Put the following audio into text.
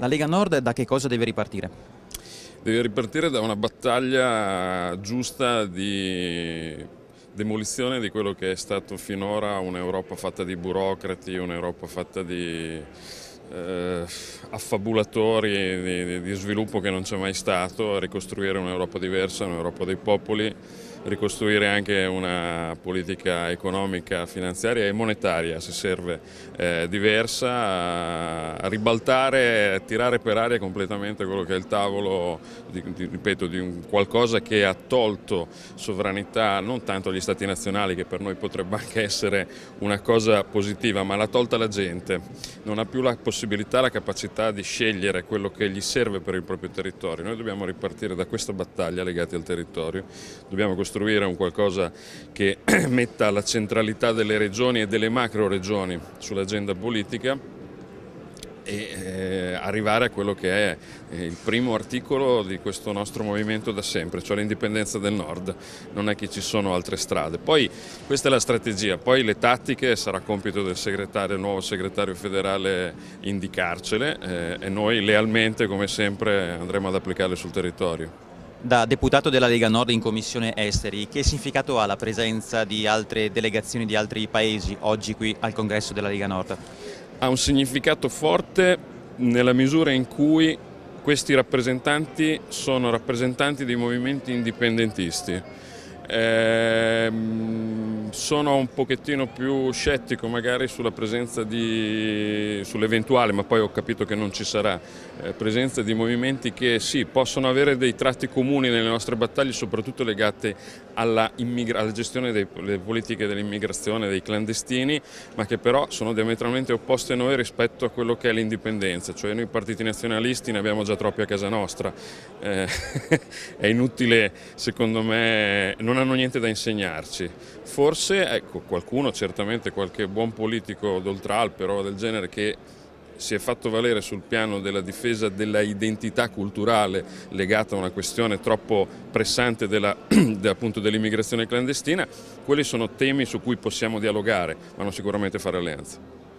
La Lega Nord da che cosa deve ripartire? Deve ripartire da una battaglia giusta di demolizione di quello che è stato finora un'Europa fatta di burocrati, un'Europa fatta di eh, affabulatori di, di, sviluppo che non c'è mai stato, ricostruire un'Europa diversa, un'Europa dei popoli, ricostruire anche una politica economica, finanziaria e monetaria se serve eh, diversa, a ribaltare, tirare per aria completamente quello che è il tavolo, di, di, ripeto, di un qualcosa che ha tolto sovranità non tanto agli stati nazionali che per noi potrebbe anche essere una cosa positiva, ma l'ha tolta la gente, non ha più la possibilità, la capacità di scegliere quello che gli serve per il proprio territorio. Noi dobbiamo ripartire da questa battaglia legata al territorio, dobbiamo costruire un qualcosa che metta la centralità delle regioni e delle macro regioni sull'agenda politica e eh, arrivare a quello che è eh, il primo articolo di questo nostro movimento da sempre, cioè l'indipendenza del nord, non è che ci sono altre strade. Poi questa è la strategia, poi le tattiche sarà compito del segretario, il nuovo segretario federale indicarcele eh, e noi lealmente come sempre andremo ad applicarle sul territorio. Da deputato della Lega Nord in Commissione Esteri, che significato ha la presenza di altre delegazioni di altri paesi oggi qui al congresso della Lega Nord? ha un significato forte nella misura in cui questi rappresentanti sono rappresentanti di movimenti indipendentisti. Eh, sono un pochettino più scettico magari sulla presenza di, sull'eventuale, ma poi ho capito che non ci sarà, eh, presenza di movimenti che sì, possono avere dei tratti comuni nelle nostre battaglie, soprattutto legate alla, alla gestione delle politiche dell'immigrazione, dei clandestini, ma che però sono diametralmente opposte a noi rispetto a quello che è l'indipendenza, cioè noi partiti nazionalisti ne abbiamo già troppi a casa nostra, eh, è inutile secondo me, non hanno niente da insegnarci. Forse ecco, qualcuno, certamente qualche buon politico d'Oltralpe o del genere che si è fatto valere sul piano della difesa della identità culturale legata a una questione troppo pressante dell'immigrazione clandestina, quelli sono temi su cui possiamo dialogare, ma non sicuramente fare alleanze.